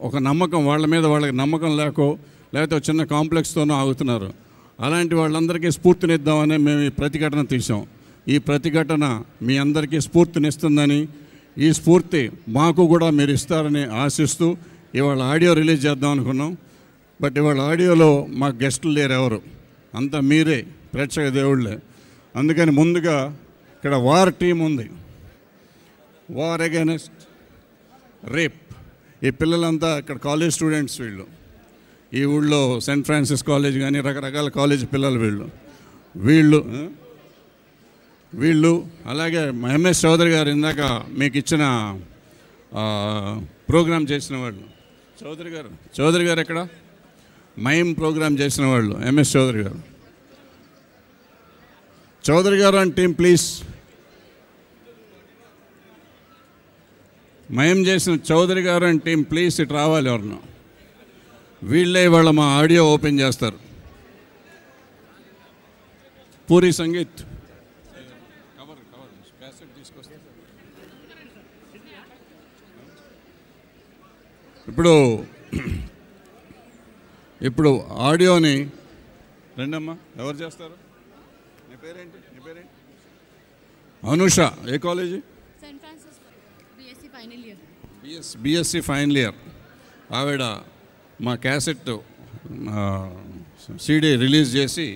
ఒక నమ్మకం వాళ్ళ మీద వాళ్ళకి నమ్మకం లేకో లేకపోతే చిన్న కాంప్లెక్స్తోనో ఆగుతున్నారు. అలాంటి వాళ్ళందరికీ స్ఫూర్తినిద్దామని మేము ఈ ప్రతిఘటన తీసాం ఈ ప్రతిఘటన మీ అందరికీ స్ఫూర్తినిస్తుందని ఈ స్ఫూర్తి మాకు కూడా మీరు ఇస్తారని ఆశిస్తూ ఇవాళ ఆడియో రిలీజ్ చేద్దాం అనుకున్నాం. బట్ ఇవాళ ఆడియోలో మా గెస్టులు లేరు ఎవరు? అంతా మీరే ప్రేక్షక దేవుళ్ళే. అందుకని ముందుగా ఇక్కడ వార్ టీం ఉంది. వార్ అగైనెస్ట్ రేప్ ఈ పిల్లలంతా ఇక్కడ కాలేజ్ స్టూడెంట్స్ వీళ్ళు. ఈ ఊళ్ళో సెయింట్ ఫ్రాన్సిస్ కాలేజ్ కానీ రకరకాల కాలేజ్ పిల్లలు వీళ్ళు. వీళ్ళు వీళ్ళు అలాగే ఎంఎస్ చౌదరి గారు ఇందాక మీకు ఇచ్చిన ప్రోగ్రాం చేసిన వాళ్ళు. చౌదరి గారు చౌదరి గారు ఎక్కడ? మైమ్ ప్రోగ్రాం చేసిన వాళ్ళు ఎంఎస్ చౌదరి గారు. చౌదరి గారు అండ్ టీం ప్లీజ్. మయం చేసిన చౌదరి గారు అండ్ టీం ప్లీజ్ ఇటు రావాలి ఎవరినో. వీళ్ళే ఇవాళ మా ఆడియో ఓపెన్ చేస్తారు. పూరి సంగీత్. ఇప్పుడు ఇప్పుడు ఆడియోని రండమ్మా ఎవరు చేస్తారు? నీ పేరేంటి? నీ పేరేంటి? అనుష ఏ college Saint Francis BSc final year BS BSc final year ఆవిడ మా క్యాసెట్ సీడీ రిలీజ్ చేసి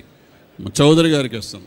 చౌదరి గారికి ఇస్తాం.